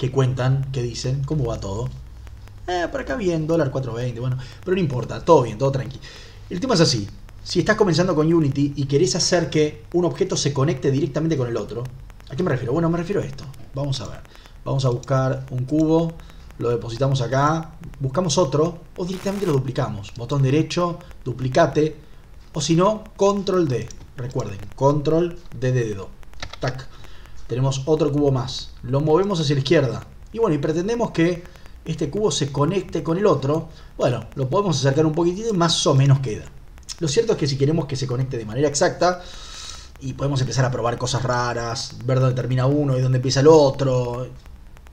que cuentan, que dicen, cómo va todo. Eh, por acá bien, dólar 4.20, bueno, pero no importa, todo bien, todo tranquilo. El tema es así, si estás comenzando con Unity y querés hacer que un objeto se conecte directamente con el otro, ¿a qué me refiero? Bueno, me refiero a esto. Vamos a ver. Vamos a buscar un cubo, lo depositamos acá, buscamos otro o directamente lo duplicamos. Botón derecho, duplicate o si no, control D. Recuerden, control D de dedo. Tac. Tenemos otro cubo más. Lo movemos hacia la izquierda. Y bueno, y pretendemos que este cubo se conecte con el otro. Bueno, lo podemos acercar un poquitito y más o menos queda. Lo cierto es que si queremos que se conecte de manera exacta, y podemos empezar a probar cosas raras, ver dónde termina uno y dónde empieza el otro,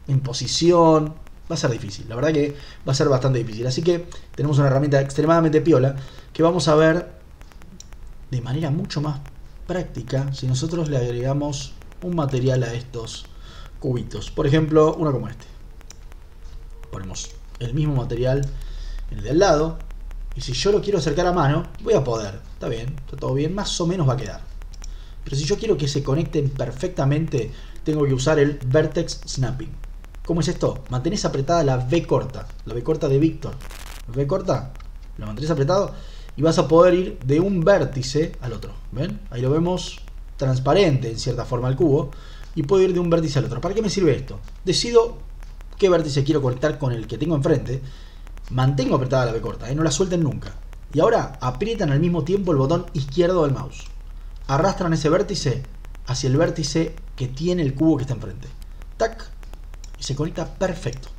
en posición, va a ser difícil. La verdad que va a ser bastante difícil. Así que tenemos una herramienta extremadamente piola que vamos a ver de manera mucho más práctica si nosotros le agregamos un material a estos cubitos. Por ejemplo, uno como este. Ponemos el mismo material en el de al lado. Y si yo lo quiero acercar a mano, voy a poder. Está bien, está todo bien, más o menos va a quedar. Pero si yo quiero que se conecten perfectamente, tengo que usar el Vertex Snapping. ¿Cómo es esto? Mantenés apretada la V corta, la V corta de Víctor. V corta, la mantenés apretado y vas a poder ir de un vértice al otro. ¿Ven? Ahí lo vemos transparente en cierta forma el cubo y puedo ir de un vértice al otro. ¿Para qué me sirve esto? Decido qué vértice quiero conectar con el que tengo enfrente. Mantengo apretada la V corta, ¿eh? no la suelten nunca. Y ahora aprietan al mismo tiempo el botón izquierdo del mouse. Arrastran ese vértice hacia el vértice que tiene el cubo que está enfrente. Tac. Y se conecta perfecto.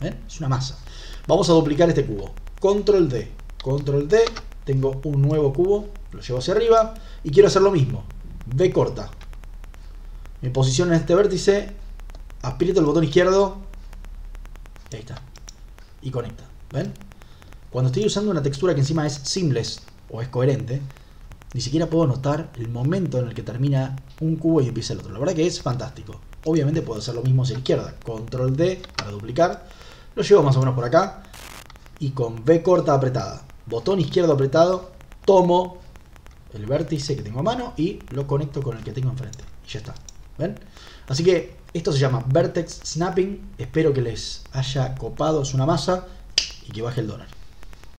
¿Ven? Es una masa. Vamos a duplicar este cubo. Control D. Control D tengo un nuevo cubo, lo llevo hacia arriba y quiero hacer lo mismo. V corta. Me posiciono en este vértice, aprieto el botón izquierdo, y ahí está. Y conecta. ¿Ven? Cuando estoy usando una textura que encima es seamless o es coherente, ni siquiera puedo notar el momento en el que termina un cubo y empieza el otro. La verdad que es fantástico. Obviamente puedo hacer lo mismo hacia la izquierda. Control D para duplicar. Lo llevo más o menos por acá. Y con V corta apretada botón izquierdo apretado, tomo el vértice que tengo a mano y lo conecto con el que tengo enfrente. Y ya está. ¿Ven? Así que esto se llama Vertex Snapping. Espero que les haya copado, es una masa y que baje el dólar.